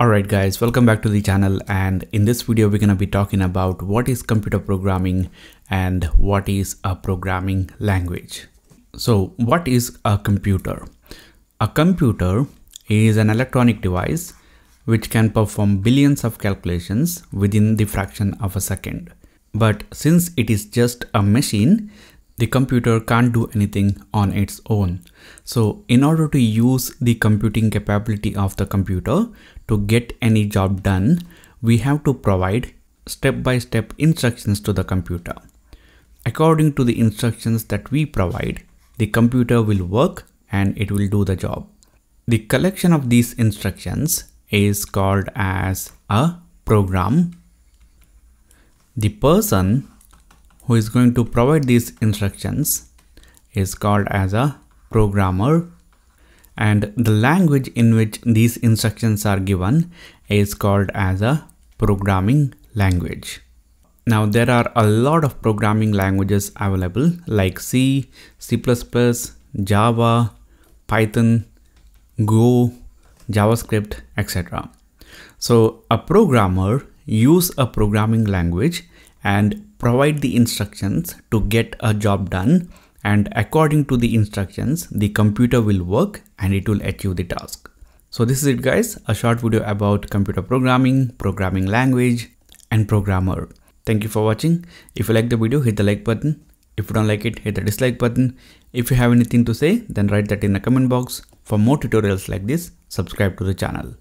Alright guys, welcome back to the channel and in this video we're going to be talking about what is computer programming and what is a programming language. So what is a computer? A computer is an electronic device which can perform billions of calculations within the fraction of a second. But since it is just a machine, the computer can't do anything on its own. So in order to use the computing capability of the computer to get any job done, we have to provide step-by-step -step instructions to the computer. According to the instructions that we provide, the computer will work and it will do the job. The collection of these instructions is called as a program. The person who is going to provide these instructions is called as a programmer and the language in which these instructions are given is called as a programming language. Now there are a lot of programming languages available like C, C++, Java, Python, Go, JavaScript, etc. So a programmer use a programming language and provide the instructions to get a job done and according to the instructions the computer will work and it will achieve the task. So this is it guys, a short video about computer programming, programming language and programmer. Thank you for watching. If you like the video hit the like button. If you don't like it hit the dislike button. If you have anything to say then write that in the comment box. For more tutorials like this subscribe to the channel.